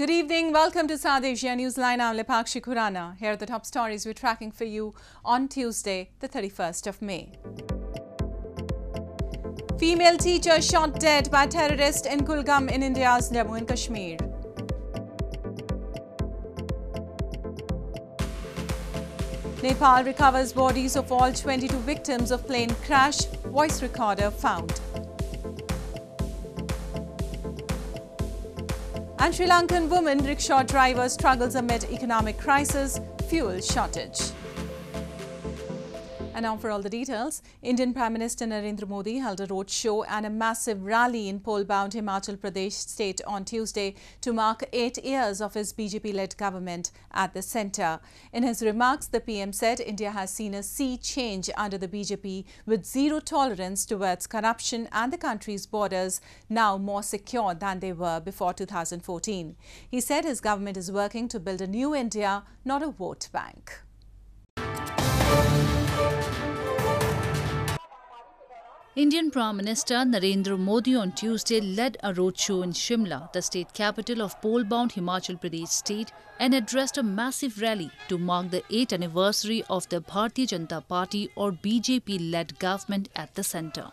Good evening. Welcome to South Asia Newsline. I'm Lepakshi Khurana. Here are the top stories we're tracking for you on Tuesday, the 31st of May. Female teacher shot dead by terrorist in Kulgam in India's Jammu and Kashmir. Nepal recovers bodies of all 22 victims of plane crash. Voice recorder found. And Sri Lankan woman rickshaw driver struggles amid economic crisis, fuel shortage. And now for all the details, Indian Prime Minister Narendra Modi held a roadshow and a massive rally in poll-bound Himachal Pradesh state on Tuesday to mark eight years of his BJP-led government at the centre. In his remarks, the PM said India has seen a sea change under the BJP with zero tolerance towards corruption and the country's borders now more secure than they were before 2014. He said his government is working to build a new India, not a vote bank. Indian Prime Minister Narendra Modi on Tuesday led a roadshow in Shimla, the state capital of poll-bound Himachal Pradesh state, and addressed a massive rally to mark the 8th anniversary of the Bharatiya Janata Party or BJP-led government at the centre.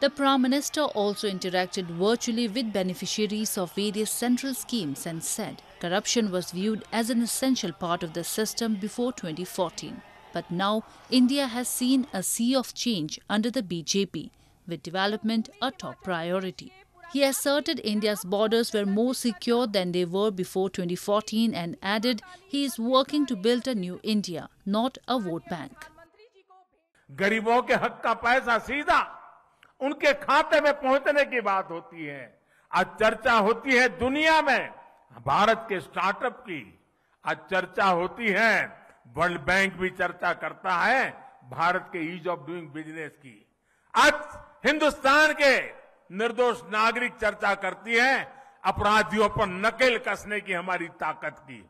The Prime Minister also interacted virtually with beneficiaries of various central schemes and said corruption was viewed as an essential part of the system before 2014. But now India has seen a sea of change under the BJP, with development a top priority. He asserted India's borders were more secure than they were before 2014 and added he is working to build a new India, not a vote bank. गरीबों के हक का पैसा सीधा उनके खाते में पहुंचने की बात होती है आज चर्चा होती है दुनिया में भारत के स्टार्टअप की आज चर्चा होती है वर्ल्ड बैंक भी चर्चा करता है भारत के ईज ऑफ़ डूइंग बिज़नेस की आज हिंदुस्तान के निर्दोष नागरिक चर्चा करती है अपराधियों पर नकेल कसने की हमारी ताकत की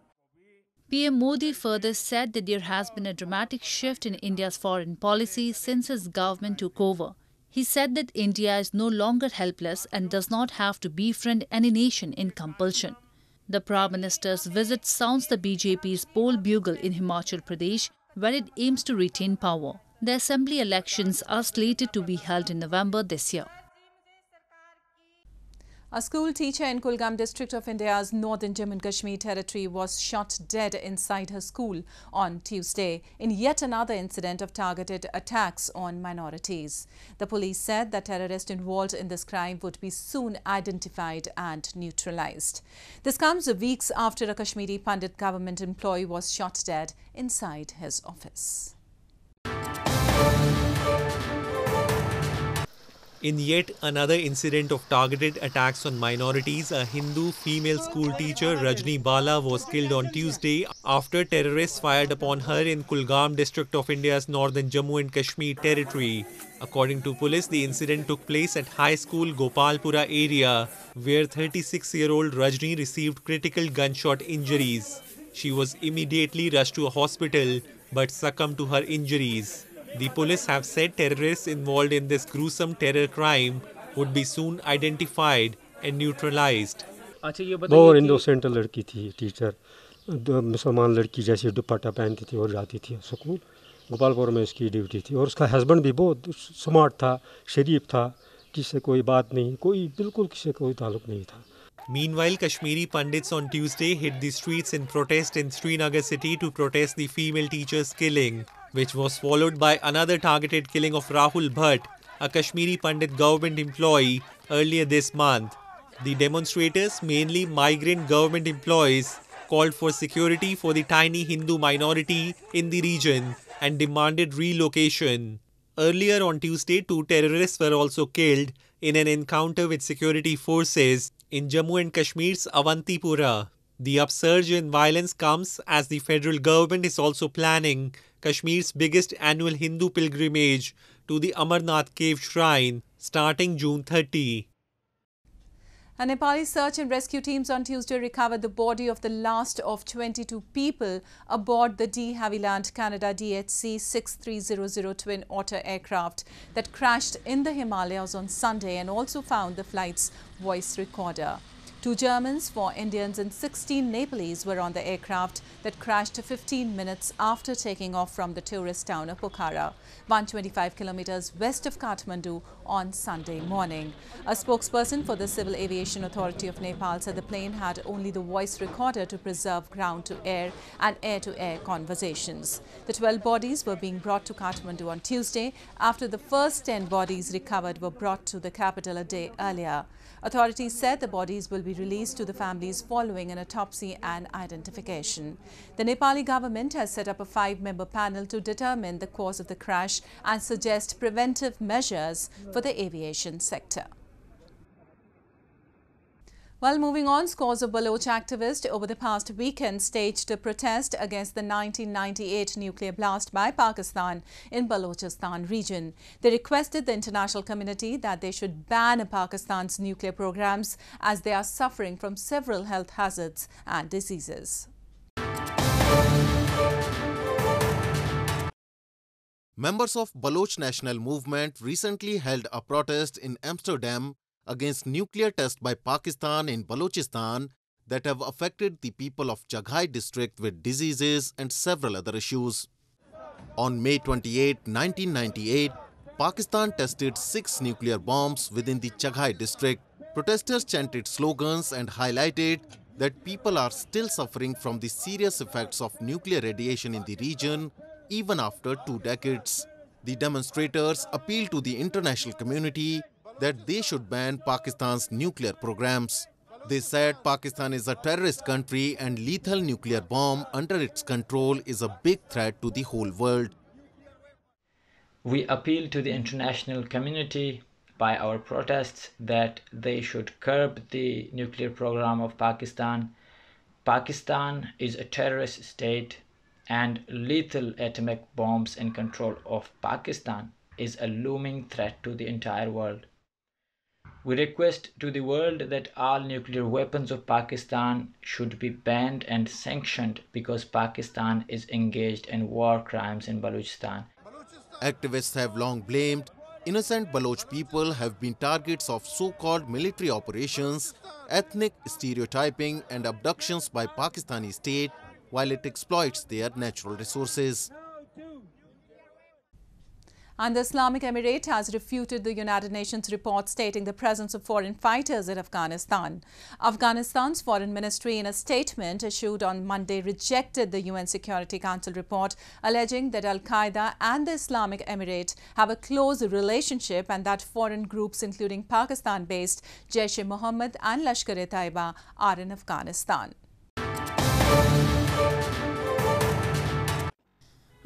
PM Modi further said that there has been a dramatic shift in India's foreign policy since his government took over. He said that India is no longer helpless and does not have to befriend any nation in compulsion. The Prime Minister's visit sounds the BJP's poll bugle in Himachal Pradesh, where it aims to retain power. The assembly elections are slated to be held in November this year. A school teacher in Kulgam district of India's northern Jammu and Kashmir territory was shot dead inside her school on Tuesday in yet another incident of targeted attacks on minorities. The police said the terrorist involved in this crime would be soon identified and neutralized. This comes weeks after a Kashmiri Pandit government employee was shot dead inside his office. In yet another incident of targeted attacks on minorities, a Hindu female school teacher, Rajni Bala, was killed on Tuesday after terrorists fired upon her in Kulgam district of India's northern Jammu and Kashmir territory. According to police, the incident took place at High School Gopalpura area, where 36-year-old Rajni received critical gunshot injuries. She was immediately rushed to a hospital but succumbed to her injuries. The police have said terrorists involved in this gruesome terror crime would be soon identified and neutralized. बहुत innocent लड़की थी teacher मुसलमान लड़की जैसे दुपट्टा पहनती थी और जाती थी स्कूल गोपालपुर में उसकी ड्यूटी थी और उसका हस्बैंड भी बहुत स्मार्ट था शरीफ था किसे कोई बात नहीं कोई बिल्कुल किसे कोई ताल्लुक नहीं था Meanwhile, Kashmiri Pandits on Tuesday hit the streets in protest in Srinagar city to protest the female teacher's killing which was followed by another targeted killing of Rahul Bhatt, a Kashmiri Pandit government employee, earlier this month. The demonstrators, mainly migrant government employees, called for security for the tiny Hindu minority in the region and demanded relocation. Earlier on Tuesday, two terrorists were also killed in an encounter with security forces in Jammu and Kashmir's Avantipura. The upsurge in violence comes as the federal government is also planning Kashmir's biggest annual Hindu pilgrimage to the Amarnath Cave Shrine starting June 30. And Nepali search and rescue teams on Tuesday recovered the body of the last of 22 people aboard the de Havilland Canada DHC 6300 Twin Otter aircraft that crashed in the Himalayas on Sunday and also found the flight's voice recorder. Two Germans, four Indians and 16 Nepalese were on the aircraft that crashed 15 minutes after taking off from the tourist town of Pokhara, 125 kilometers west of Kathmandu on Sunday morning. A spokesperson for the Civil Aviation Authority of Nepal said the plane had only the voice recorder to preserve ground-to-air and air-to-air conversations. The 12 bodies were being brought to Kathmandu on Tuesday after the first 10 bodies recovered were brought to the capital a day earlier. Authorities said the bodies will be released to the families following an autopsy and identification. The Nepali government has set up a five-member panel to determine the cause of the crash and suggest preventive measures for the aviation sector. Well, moving on, scores of Baloch activists over the past weekend staged a protest against the 1998 nuclear blast by Pakistan in Balochistan region. They requested the international community that they should ban Pakistan's nuclear programs as they are suffering from several health hazards and diseases. Members of Baloch National Movement recently held a protest in Amsterdam against nuclear tests by Pakistan in Balochistan that have affected the people of Chaghai district with diseases and several other issues. On May 28, 1998, Pakistan tested six nuclear bombs within the Chaghai district. Protesters chanted slogans and highlighted that people are still suffering from the serious effects of nuclear radiation in the region even after two decades. The demonstrators appealed to the international community that they should ban Pakistan's nuclear programs. They said Pakistan is a terrorist country and lethal nuclear bomb under its control is a big threat to the whole world. We appeal to the international community by our protests that they should curb the nuclear program of Pakistan. Pakistan is a terrorist state and lethal atomic bombs in control of Pakistan is a looming threat to the entire world. We request to the world that all nuclear weapons of Pakistan should be banned and sanctioned because Pakistan is engaged in war crimes in Balochistan. Activists have long blamed innocent Baloch people have been targets of so-called military operations, ethnic stereotyping and abductions by Pakistani state while it exploits their natural resources. And the Islamic Emirate has refuted the United Nations report stating the presence of foreign fighters in Afghanistan. Afghanistan's foreign ministry in a statement issued on Monday rejected the UN Security Council report alleging that Al-Qaeda and the Islamic Emirate have a close relationship and that foreign groups including Pakistan-based Jaish-e-Mohammed and Lashkar-e-Taiba are in Afghanistan.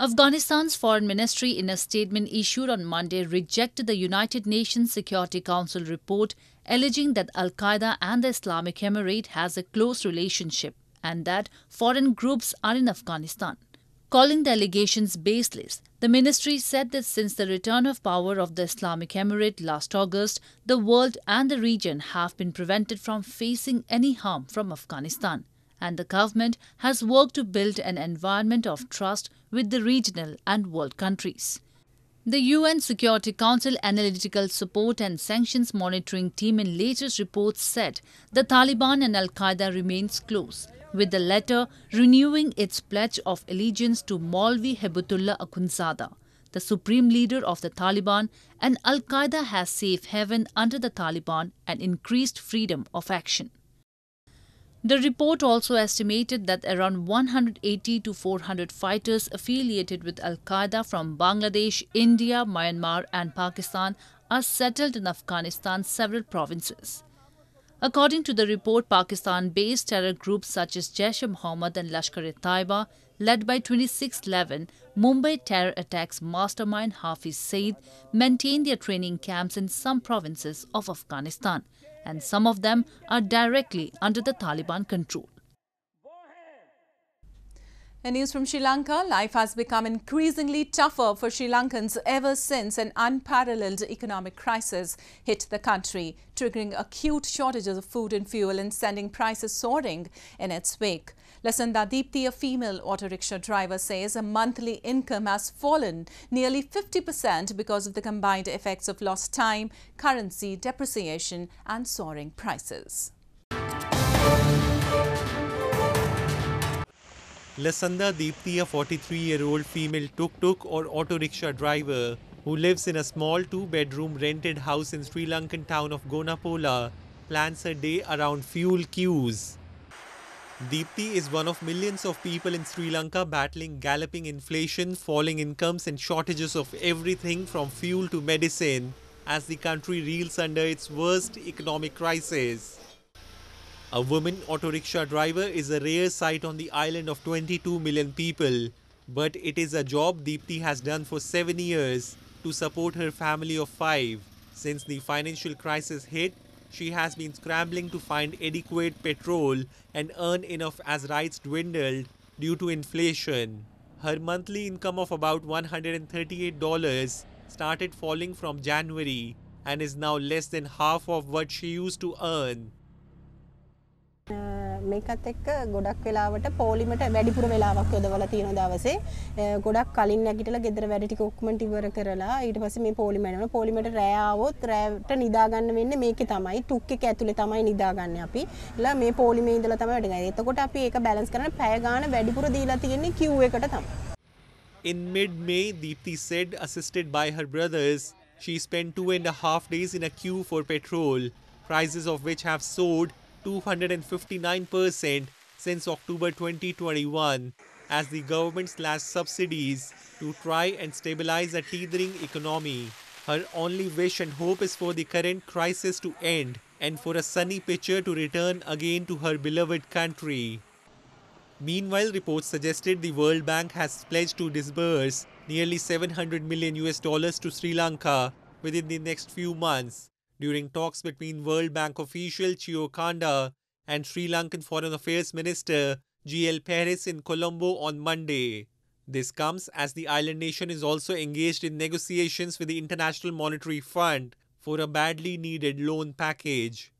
Afghanistan's foreign ministry, in a statement issued on Monday, rejected the United Nations Security Council report alleging that Al Qaeda and the Islamic Emirate has a close relationship and that foreign groups are in Afghanistan. Calling the allegations baseless, the ministry said that since the return of power of the Islamic Emirate last August, the world and the region have been prevented from facing any harm from Afghanistan and the government has worked to build an environment of trust with the regional and world countries. The UN Security Council Analytical Support and Sanctions Monitoring Team in latest reports said the Taliban and Al Qaeda remains close, with the latter renewing its pledge of allegiance to Maulvi Hibatullah Akhundzada, the supreme leader of the Taliban, and Al Qaeda has safe haven under the Taliban and increased freedom of action. The report also estimated that around 180 to 400 fighters affiliated with Al Qaeda from Bangladesh, India, Myanmar, and Pakistan are settled in Afghanistan's several provinces. According to the report, Pakistan based terror groups such as Jaish e Mohammed and Lashkar e Taiba, led by 2611 Mumbai terror attacks mastermind Hafiz Saeed, maintain their training camps in some provinces of Afghanistan and some of them are directly under the Taliban control. And news from Sri Lanka. Life has become increasingly tougher for Sri Lankans ever since an unparalleled economic crisis hit the country, triggering acute shortages of food and fuel and sending prices soaring in its wake. Lasanda Deepti, a female auto rickshaw driver, says a monthly income has fallen nearly 50% because of the combined effects of lost time, currency depreciation and soaring prices. Lasanda Deepti, a 43-year-old female tuk-tuk or auto rickshaw driver who lives in a small two-bedroom rented house in Sri Lankan town of Gonapola, plans her day around fuel queues. Deepti is one of millions of people in Sri Lanka battling galloping inflation, falling incomes and shortages of everything from fuel to medicine as the country reels under its worst economic crisis. A woman auto rickshaw driver is a rare sight on the island of 22 million people, but it is a job Deepti has done for seven years to support her family of five. Since the financial crisis hit, she has been scrambling to find adequate petrol and earn enough as rights dwindled due to inflation. Her monthly income of about $138 started falling from January and is now less than half of what she used to earn. මේකත් එක්ක ගොඩක් වෙලාවට පෝලිමට වැඩිපුර වෙලාවක් යොදවලා තියෙන දවසේ ගොඩක් කලින් නැගිටලා ගෙදර වැඩ ටික ඔක්කොම ඉවර කරලා ඊට පස්සේ මේ පෝලිම යනවා පෝලිමට රෑ ආවොත් රෑට නිදා ගන්න වෙන්නේ මේකේ තමයි ටුක් එක ඇතුලේ තමයි නිදාගන්නේ අපි. එලා මේ පෝලිමේ ඉඳලා තමයි වැඩ ගන්නේ. එතකොට අපි ඒක බැලන්ස් කරන්න පැය ගාන වැඩිපුර දීලා තියෙන්නේ queue එකට තමයි. In mid-May, Deepti said, assisted by her brothers, she spent two and a half days in a queue for petrol, prices of which have soared 259% since October 2021 as the government slashed subsidies to try and stabilize a teetering economy. Her only wish and hope is for the current crisis to end and for a sunny picture to return again to her beloved country. Meanwhile, reports suggested the World Bank has pledged to disburse nearly 700 million US dollars to Sri Lanka within the next few months during talks between World Bank official Chiyo Kanda and Sri Lankan Foreign Affairs Minister G.L. Peiris in Colombo on Monday. This comes as the island nation is also engaged in negotiations with the International Monetary Fund for a badly needed loan package.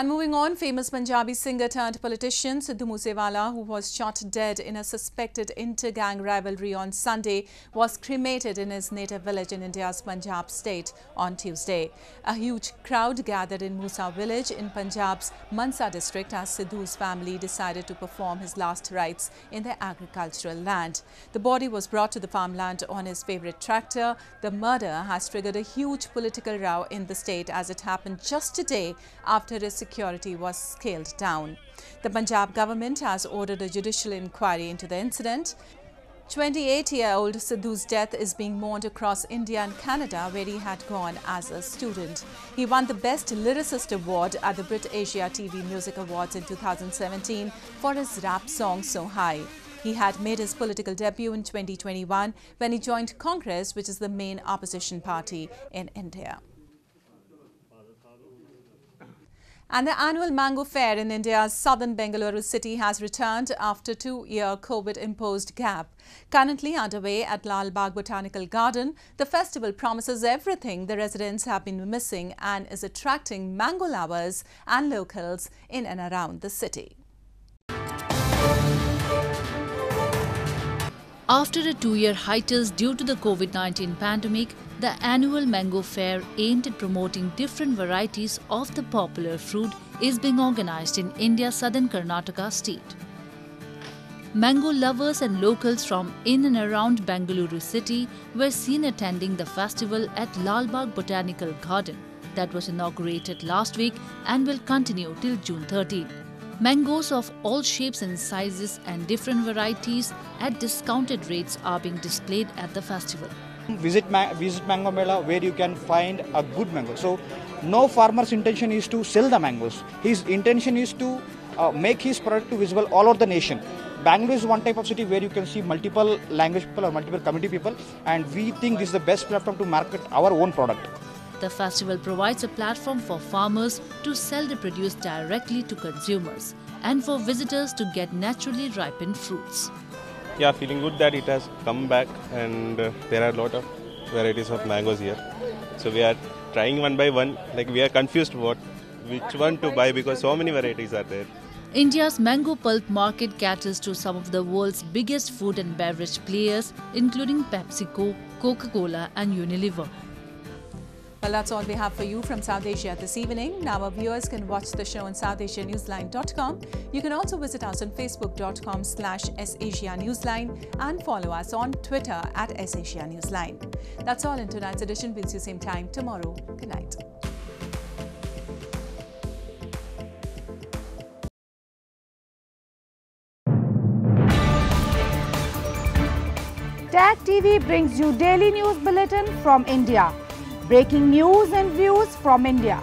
And moving on, famous Punjabi singer turned politician Sidhu Moosewala, who was shot dead in a suspected inter-gang rivalry on Sunday, was cremated in his native village in India's Punjab state on Tuesday. A huge crowd gathered in Musa village in Punjab's Mansa district as Sidhu's family decided to perform his last rites in their agricultural land. The body was brought to the farmland on his favorite tractor. The murder has triggered a huge political row in the state as it happened just a day after his security was scaled down. The Punjab government has ordered a judicial inquiry into the incident. 28-year-old Sidhu's death is being mourned across India and Canada where he had gone as a student. He won the Best Lyricist Award at the Brit Asia TV Music Awards in 2017 for his rap song So High. He had made his political debut in 2021 when he joined Congress, which is the main opposition party in India. And the annual Mango Fair in India's southern Bengaluru city has returned after two-year COVID-imposed gap. Currently underway at Lal Bagh Botanical Garden, the festival promises everything the residents have been missing and is attracting mango lovers and locals in and around the city. After a two-year hiatus due to the COVID-19 pandemic, the annual Mango Fair aimed at promoting different varieties of the popular fruit is being organized in India's southern Karnataka state. Mango lovers and locals from in and around Bengaluru city were seen attending the festival at Lalbagh Botanical Garden that was inaugurated last week and will continue till June 13. Mangoes of all shapes and sizes and different varieties at discounted rates are being displayed at the festival. Visit, Ma- visit Mango Mela where you can find a good mango. So, no farmer's intention is to sell the mangoes. His intention is to uh, make his product visible all over the nation. Bangalore is one type of city where you can see multiple language people or multiple community people, and we think this is the best platform to market our own product. The festival provides a platform for farmers to sell their produce directly to consumers. and for visitors to get naturally ripened fruits. Yeah, feeling good that it has come back and uh, there are a lot of varieties of mangoes here. So we are trying one by one. Like we are confused what which one to buy because so many varieties are there. India's mango pulp market caters to some of the world's biggest food and beverage players, including PepsiCo, Coca-Cola and Unilever. Well, that's all we have for you from South Asia this evening. Now, our viewers can watch the show on SouthAsiaNewsline.com. You can also visit us on Facebook.com slash SAsiaNewsline and follow us on Twitter at SAsiaNewsline. That's all in tonight's edition. We'll see you same time tomorrow. Good night. Tag TV brings you daily news bulletin from India. Breaking news and views from India.